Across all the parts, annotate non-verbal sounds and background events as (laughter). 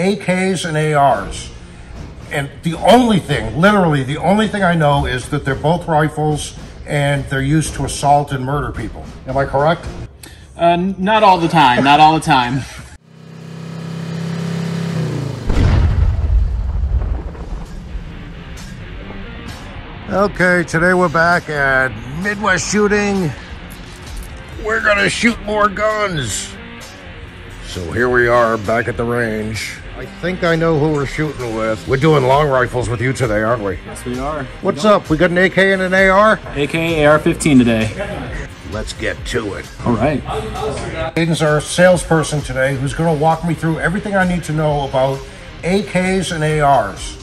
AKs and ARs. And the only thing, literally, the only thing I know is that they're both rifles and they're used to assault and murder people. Am I correct? Uh, not all the time. Not all the time. (laughs) Okay, today we're back at Midwest Shooting. We're gonna shoot more guns. So here we are back at the range. I think I know who we're shooting with. We're doing long rifles with you today, aren't we? Yes, we are. What's up? We got an AK and an AR? AK AR-15 today. Let's get to it. All right. Jayden's our salesperson today who's going to walk me through everything I need to know about AKs and ARs.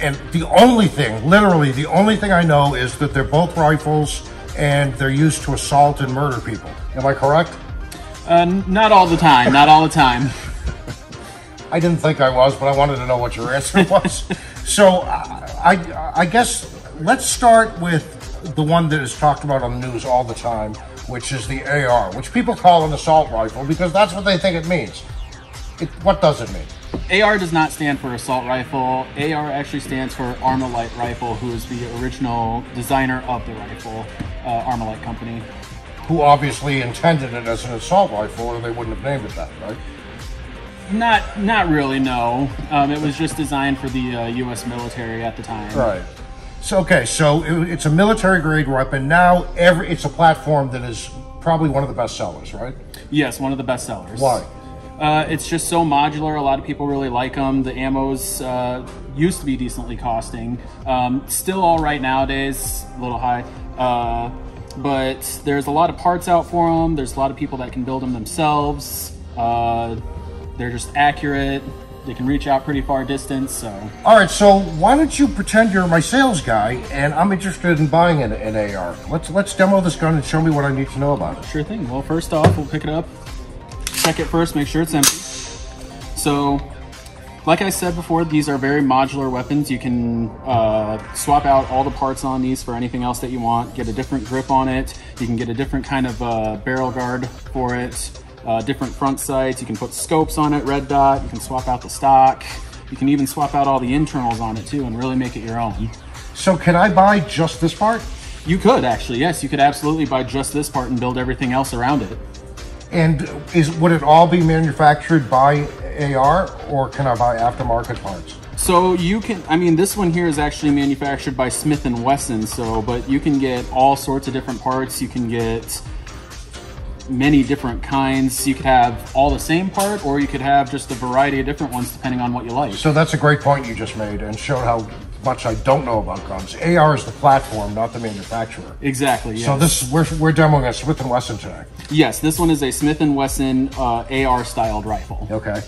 And the only thing, literally, the only thing I know is that they're both rifles and they're used to assault and murder people. Am I correct? Uh, not all the time. Not all the time. I didn't think I was, but I wanted to know what your answer (laughs) was. so I, I, I guess let's start with the one that is talked about on the news all the time, which is the AR, which people call an assault rifle because that's what they think it means. It, what does it mean? AR does not stand for assault rifle. AR actually stands for Armalite Rifle, who is the original designer of the rifle, uh, Armalite Company. Who obviously intended it as an assault rifle, or they wouldn't have named it that, right? Not, not really. No, um, it was just designed for the uh, U.S. military at the time. Right. So okay, so it, it's a military grade weapon. Now every it's a platform that is probably one of the best sellers, right? Yes, one of the best sellers. Why? Uh, it's just so modular. A lot of people really like them. The ammos uh, used to be decently costing. Um, still all right nowadays, a little high. Uh, but there's a lot of parts out for them. There's a lot of people that can build them themselves. They're just accurate. They can reach out pretty far distance. So. All right. So why don't you pretend you're my sales guy, and I'm interested in buying an, an AR. Let's let's demo this gun and show me what I need to know about it. Sure thing. Well, first off, we'll pick it up, check it first, make sure it's empty. So, like I said before, these are very modular weapons. You can uh, swap out all the parts on these for anything else that you want. Get a different grip on it. You can get a different kind of uh, barrel guard for it. Uh, different front sights. You can put scopes on it, red dot. You can swap out the stock. You can even swap out all the internals on it too and really make it your own. So can I buy just this part? You could actually, yes. You could absolutely buy just this part and build everything else around it. And is would it all be manufactured by AR, or can I buy aftermarket parts? So you can, I mean, this one here is actually manufactured by Smith and Wesson. So, but you can get all sorts of different parts. You can get many different kinds. You could have all the same part, or you could have just a variety of different ones depending on what you like. So that's a great point you just made, and showed how much I don't know about guns. AR is the platform, not the manufacturer. Exactly. Yes. So this we're we're demoing a Smith and Wesson today. Yes, this one is a Smith and Wesson uh, AR styled rifle. Okay.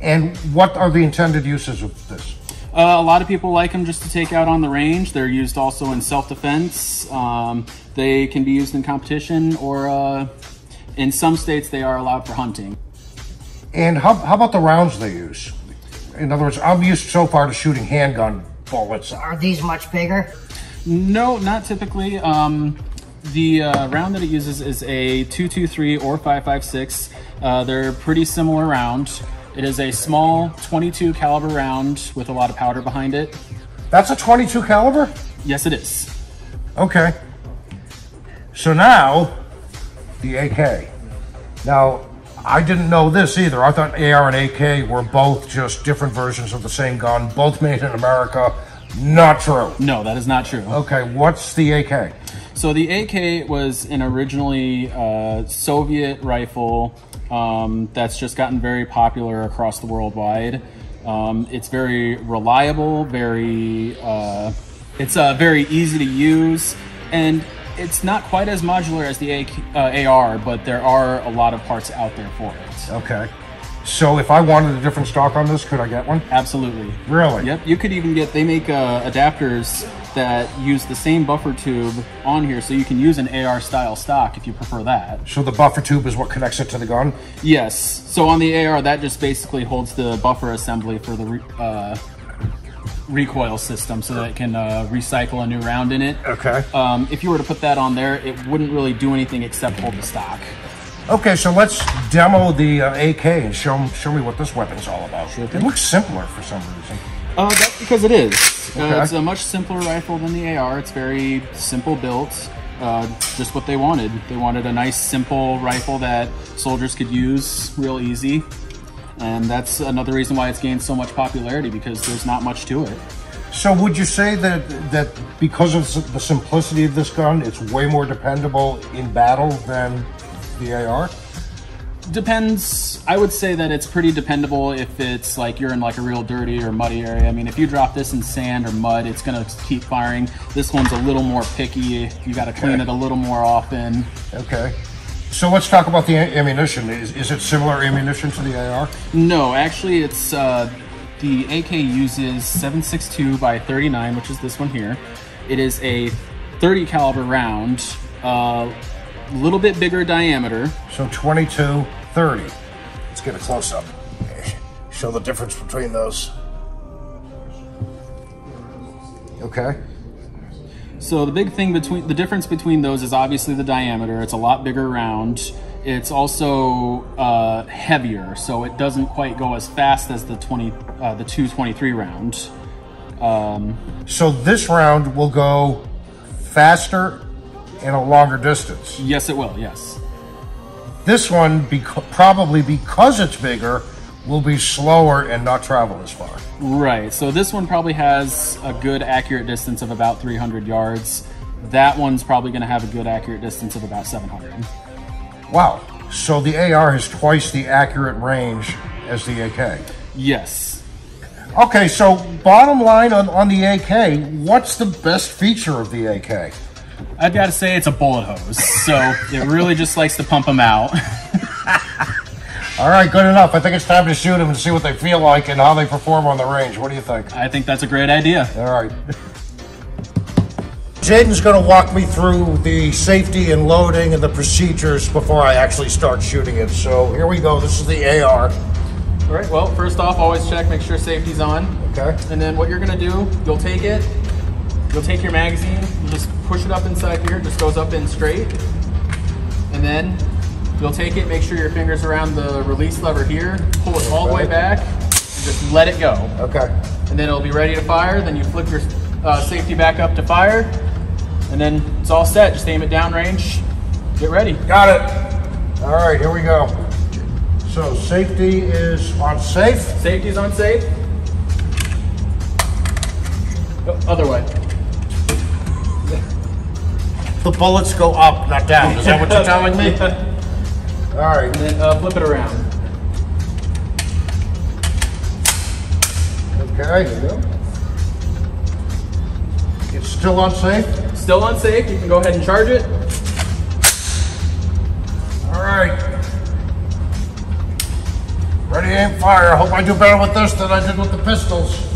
And what are the intended uses of this? Uh, a lot of people like them just to take out on the range. They're used also in self-defense. Um, they can be used in competition, or uh, in some states they are allowed for hunting. And how, how about the rounds they use? In other words, I'm used so far to shooting handgun bullets. Are these much bigger? No, not typically. Um, the uh, round that it uses is a 223 or 556. Uh, they're pretty similar round. It is a small 22 caliber round with a lot of powder behind it. That's a 22 caliber? Yes, it is. Okay. So now, the AK. Now, I didn't know this either. I thought AR and AK were both just different versions of the same gun, both made in America. Not true. No, that is not true. Okay, what's the AK? So the AK was an originally uh, Soviet rifle um, that's just gotten very popular across the worldwide. Um, it's very reliable, very uh, it's uh, very easy to use, and it's not quite as modular as the AK, uh, AR, but there are a lot of parts out there for it. Okay. So if I wanted a different stock on this, could I get one? Absolutely. Really? Yep. You could even get. They make uh, adapters that use the same buffer tube on here, so you can use an AR style stock if you prefer that. So the buffer tube is what connects it to the gun? Yes. So on the AR, that just basically holds the buffer assembly for the re- uh, recoil system, so that it can uh, recycle a new round in it. Okay. Um, if you were to put that on there, it wouldn't really do anything except hold the stock. Okay, so let's demo the uh, AK and show show me what this weapon's all about. Sure it looks simpler for some reason. Uh, that's because it is. Uh, it's a much simpler rifle than the AR. It's very simple built. Uh, just what they wanted. They wanted a nice, simple rifle that soldiers could use real easy. And that's another reason why it's gained so much popularity because there's not much to it. So would you say that that because of the simplicity of this gun, it's way more dependable in battle than the AR? Depends. I would say that it's pretty dependable if it's like you're in like a real dirty or muddy area. I mean, if you drop this in sand or mud, it's gonna keep firing. This one's a little more picky. You got to clean Okay. it a little more often. Okay. So let's talk about the ammunition. Is, is it similar ammunition to the AR? No, actually, it's uh, the AK uses 7.62 by 39, which is this one here. It is a 30 caliber round, a little bit bigger diameter. So 22, 30. Let's get a close up. Show the difference between those. Okay. So the big thing between the difference between those is obviously the diameter. It's a lot bigger round. It's also uh, heavier, so it doesn't quite go as fast as the 20, uh, the 223 round. Um, So this round will go faster and a longer distance. yes, it will. Yes. This one, beca- probably because it's bigger, will be slower and not travel as far. Right. So this one probably has a good accurate distance of about 300 yards. That one's probably going to have a good accurate distance of about 700. Wow. So the AR has twice the accurate range as the AK. Yes. Okay, so bottom line on, on the AK, what's the best feature of the AK? I've got to say it's a bullet hose. So it really just likes to pump them out. (laughs) All right, good enough. I think it's time to shoot them and see what they feel like and how they perform on the range. What do you think? I think that's a great idea. All right. Jayden's going to walk me through the safety and loading and the procedures before I actually start shooting it. So here we go. This is the AR. All right. Well, first off, always check, make sure safety's on. Okay. And then what you're gonna do, you'll take it, you'll take your magazine, you just push it up inside here, just goes up in straight. And then you'll take it, make sure your fingers around the release lever here, pull it all the way back, and just let it go. Okay. And then it'll be ready to fire. Then you flip your uh, safety back up to fire, and then it's all set. Just aim it downrange. Get ready. Got it. All right, here we go. So safety is on safe. Safety is on safe. Go Other way. The bullets go up, not down. Is that what you're telling me? (laughs) All right. And then uh, flip it around. Okay. Here we go. It's still unsafe. Still unsafe. You can go ahead and charge it. All right. Ready, aim, fire. I hope I do better with this than I did with the pistols.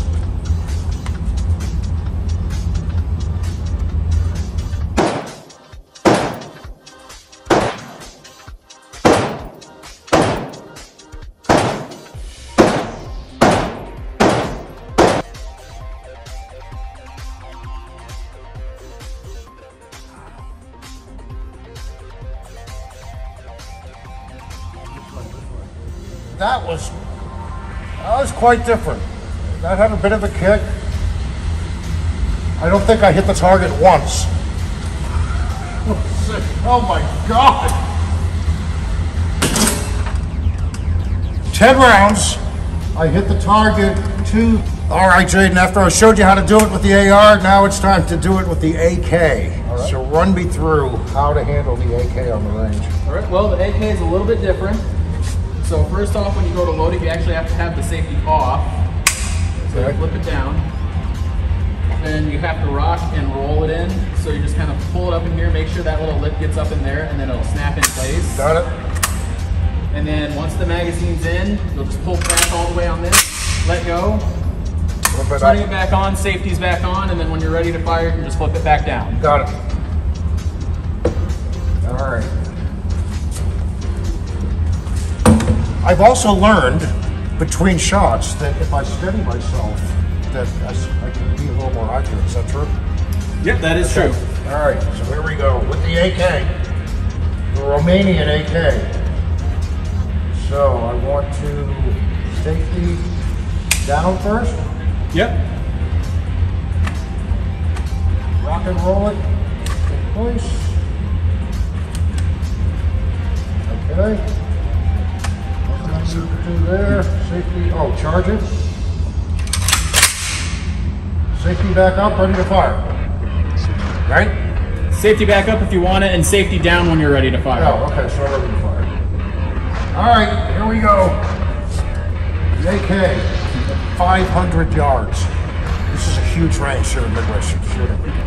That was that was quite different. That had a bit of a kick. I don't think I hit the target once. (laughs) Oh my god! Ten rounds. I hit the target two. All right, Jayden. After I showed you how to do it with the AR, now it's time to do it with the AK. So run me through how to handle the AK on the range. All right. Well, the AK is a little bit different. So first off, when you go to load it, you actually have to have the safety off. So you flip it down. Then you have to rock and roll it in. So you just kind of pull it up in here, make sure that little lip gets up in there, and then it'll snap in place. Got it. And then once the magazine's in, you'll just pull back all the way on this, let go, Flip it turning it back on, safety's back on, and then when you're ready to fire, you can just flip it back down. Got it. All right. I've also learned between shots that if I steady myself, that I can be a little more accurate. Is that true? Yep, that is true. All right, so here we go with the AK, the Romanian AK. So I want to safety down first, Yep. rock and roll it in place. Okay. Nothing I need to do there. Safety, oh, charge it. Safety back up, ready to fire. Right? Safety back up if you want it, and safety down when you're ready to fire. Oh, okay, so ready to fire. All right, here we go. The AK, 500 yards. This is a huge range here in Midwest shooting.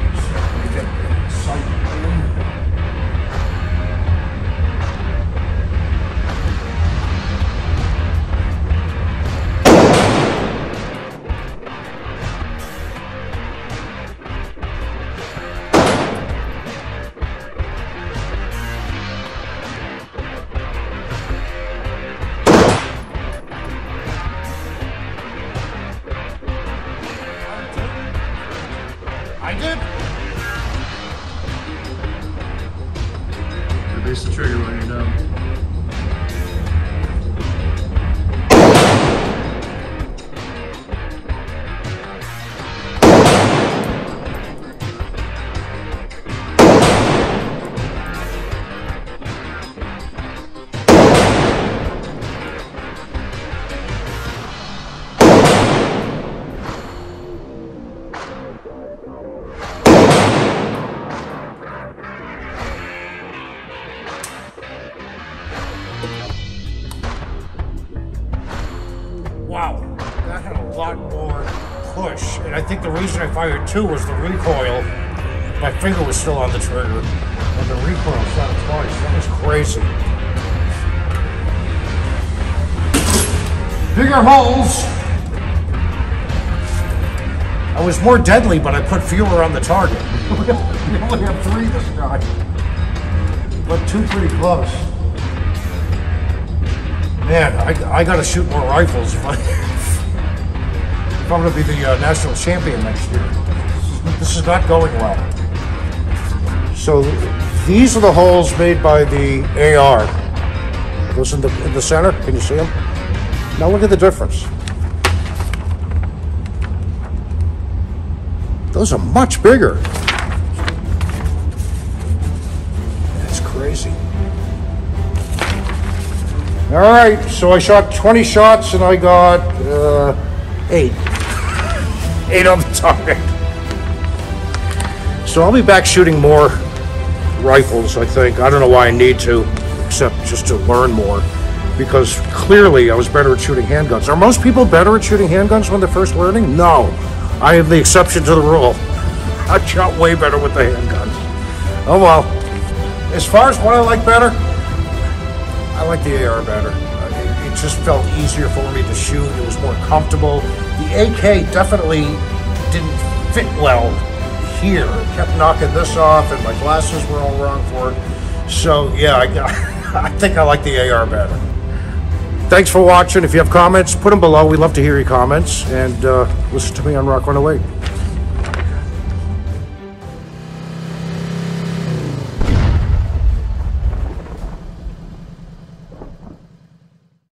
The trigger when you're done. Lot more push. And I think the reason I fired two was the recoil. My finger was still on the trigger. And the recoil shot twice. That was crazy. Bigger holes. I was more deadly, but I put fewer on the target. (laughs) we only have three this time. But two pretty close. Man, I, I gotta shoot more rifles I'm gonna be the uh, national champion next year. This is not going well. So these are the holes made by the AR. Those in the in the center. Can you see them? Now look at the difference. Those are much bigger. That's crazy. All right, so I shot 20 shots and I got uh, eight. Eight on the target. So I'll be back shooting more rifles, I think. I don't know why I need to, except just to learn more. Because clearly I was better at shooting handguns. Are most people better at shooting handguns when they're first learning? No. I am the exception to the rule. I shot way better with the handguns. Oh well. As far as what I like better, I like the AR better. Just felt easier for me to shoot. It was more comfortable. The AK definitely didn't fit well here. It kept knocking this off, and my glasses were all wrong for it. So yeah, I, (laughs) I think I like the AR better. Thanks for watching. If you have comments, put them below. We love to hear your comments, and uh, listen to me on Rock 108.